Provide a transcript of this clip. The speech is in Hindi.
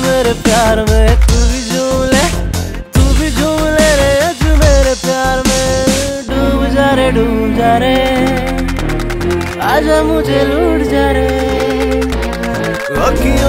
मेरे प्यार में तू भी झूम ले, तू भी झूम ले रे। आज मेरे प्यार में डूब जा रे, डूब जा रे। आजा मुझे लूट जा